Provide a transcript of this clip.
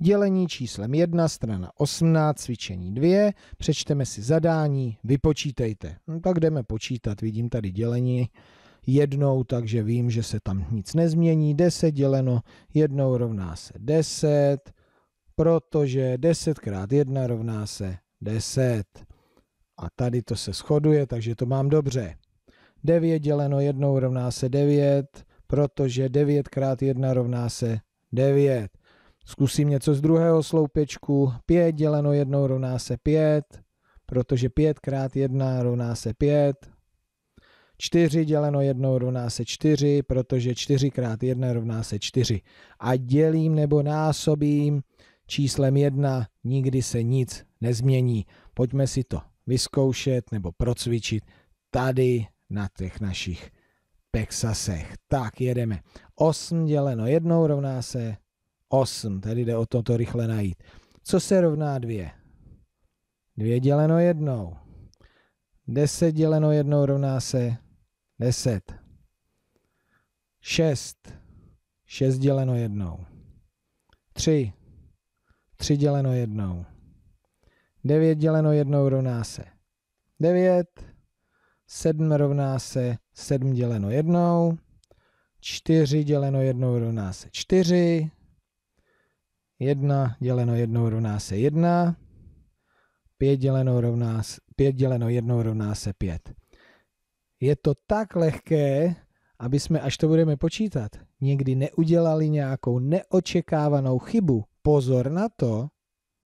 Dělení číslem 1, strana 18, cvičení 2. Přečteme si zadání, vypočítejte. No, tak jdeme počítat, vidím tady dělení jednou, takže vím, že se tam nic nezmění. 10 děleno jednou rovná se 10, protože 10 krát 1 rovná se 10. A tady to se shoduje, takže to mám dobře. 9 děleno jednou rovná se 9, protože 9 krát 1 rovná se 9. Zkusím něco z druhého sloupečku. 5 děleno jednou rovná se 5, protože 5 krát 1 rovná se 5. 4 děleno jednou rovná se 4, protože 4 krát 1 rovná se 4. A dělím nebo násobím číslem 1, nikdy se nic nezmění. Pojďme si to vyzkoušet nebo procvičit tady na těch našich Pexasech. Tak, jedeme. 8 děleno jednou rovná se 8. Tady jde o to, to rychle najít. Co se rovná 2? 2 děleno jednou. 10 děleno jednou rovná se 10. 6. 6 děleno jednou. 3. 3 děleno jednou. 9 děleno jednou rovná se 9. 7 rovná se 7 děleno jednou. 4 děleno jednou rovná se 4. 1 děleno jednou rovná se 1. 5 děleno, rovná, 5 děleno jednou rovná se 5. Je to tak lehké, aby jsme, až to budeme počítat, někdy neudělali nějakou neočekávanou chybu. Pozor na to,